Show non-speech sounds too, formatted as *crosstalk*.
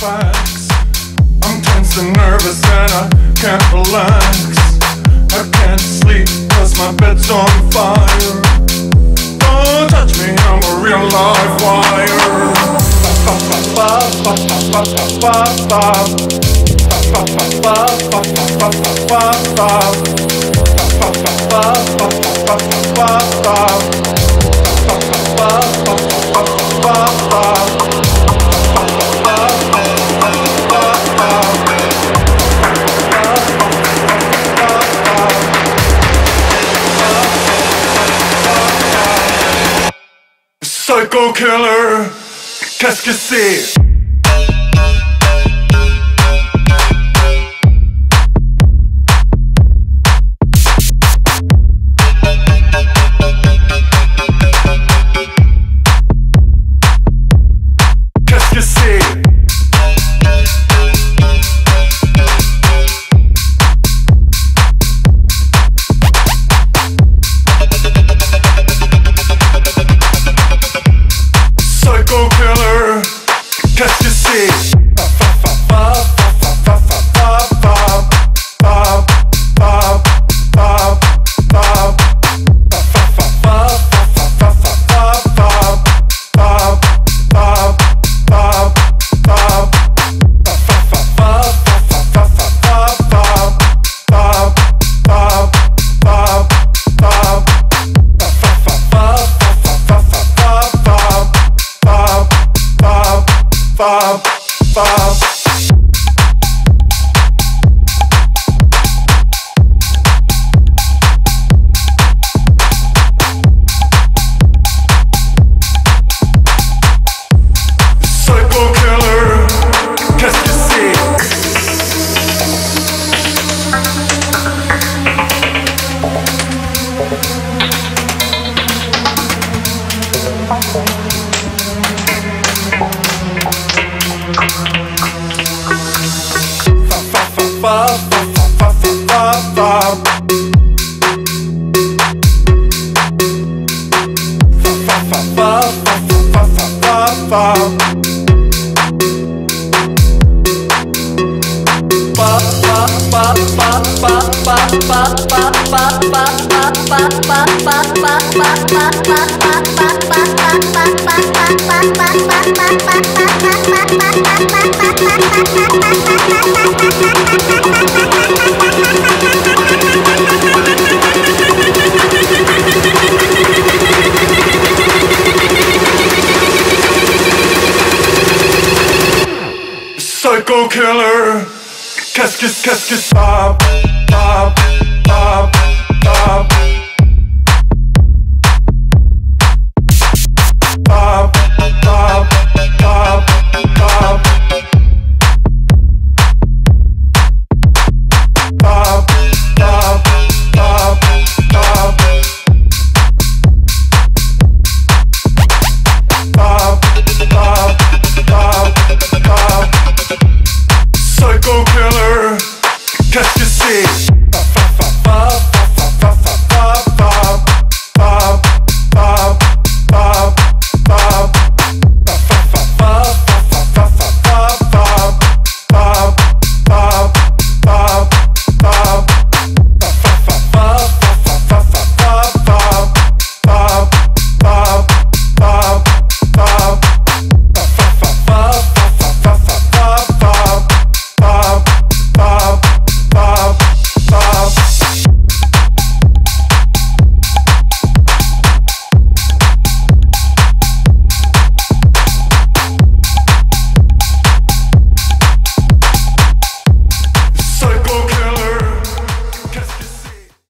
facts. I'm tense and nervous and I can't relax. I can't sleep cause my bed's on fire. Don't touch me, I'm a real live wire. *laughs* Psycho killer, qu'est-ce que c'est? Bob. fa fa fa fa fa. fa fa fa fa fa fa fa fa fa fa Psycho killer, Qu'est-ce que, kiss que ça, ça. killer. Cause you see.